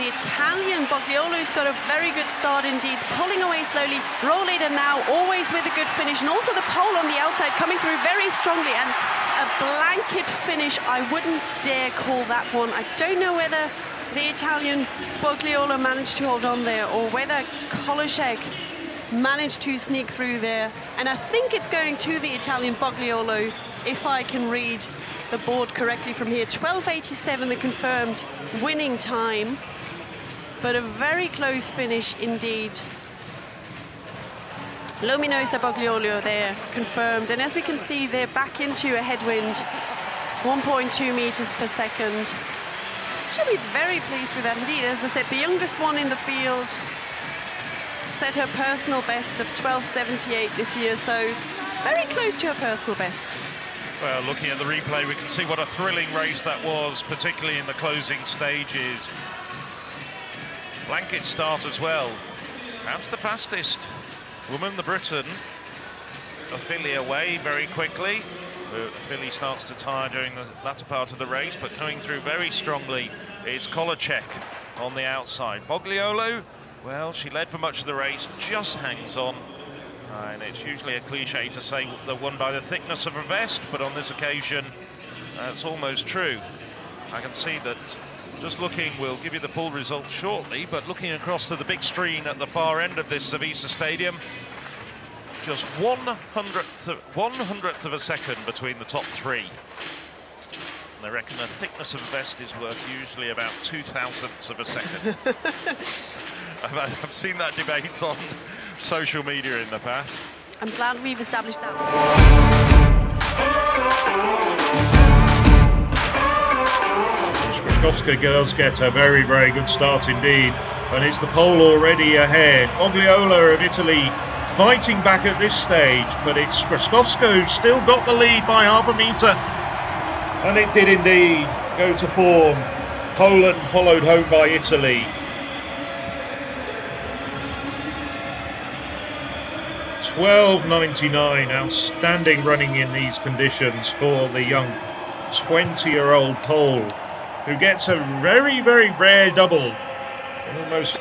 Italian Bogliolo's got a very good start indeed, pulling away slowly. Roleder now always with a good finish, and also the pole on the outside coming through very strongly. And a blanket finish, I wouldn't dare call that one. I don't know whether the Italian Bogliolo managed to hold on there or whether Kołeczek managed to sneak through there. And I think it's going to the Italian Bogliolo, if I can read the board correctly from here. 12.87, the confirmed winning time, but a very close finish indeed. Luminosa Bogliolo there, confirmed. And as we can see, they're back into a headwind, 1.2 meters per second. She'll be very pleased with that indeed. As I said, the youngest one in the field set her personal best of 12.78 this year, so very close to her personal best. Well, looking at the replay, we can see what a thrilling race that was, particularly in the closing stages. Blanket start as well. Perhaps the fastest woman, the Briton. Ophelia away very quickly. Philly starts to tire during the latter part of the race, but coming through very strongly is Kołeczek on the outside. Bogliolo, well, she led for much of the race, just hangs on and it's usually a cliche to say they're won by the thickness of a vest, but on this occasion, that's almost true. I can see that just looking, we'll give you the full result shortly, but looking across to the big screen at the far end of this Savisa Stadium, just one hundredth of, one hundredth of a second between the top three. And they reckon the thickness of a vest is worth usually about two thousandths of a second. I've, I've seen that debate on social media in the past. I'm glad we've established that. Skrzyszowska girls get a very, very good start indeed. And it's the pole already ahead. Bogliolo of Italy fighting back at this stage, but it's Skrzyszowska who's still got the lead by half a metre. And it did indeed go to form. Poland followed home by Italy. 12.99, outstanding running in these conditions for the young 20 year old Pole, who gets a very, very rare double. One of the most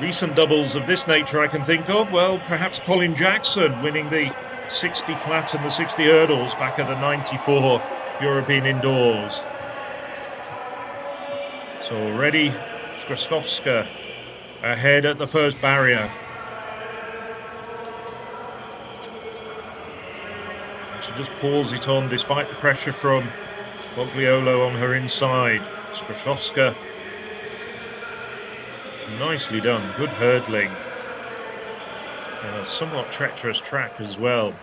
recent doubles of this nature I can think of. Well, perhaps Colin Jackson winning the 60 flat and the 60 hurdles back at the 94 European Indoors. So already Skrzyszowska ahead at the first barrier. Just pulls it on despite the pressure from Bogliolo on her inside. Skrzyszowska. Nicely done, good hurdling. And a somewhat treacherous track as well.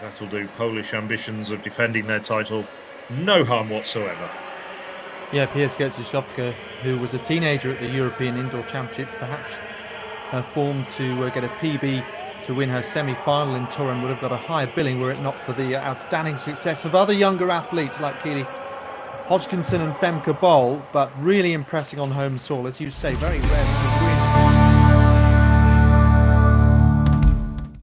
That'll do Polish ambitions of defending their title no harm whatsoever. Yeah, Skrzyszowska, who was a teenager at the European Indoor Championships, perhaps her form to uh, get a PB to win her semi-final in Toruń would have got a higher billing were it not for the uh, outstanding success of other younger athletes like Keely Hodgkinson and Femke Bol, but really impressing on home soil, as you say, very rare.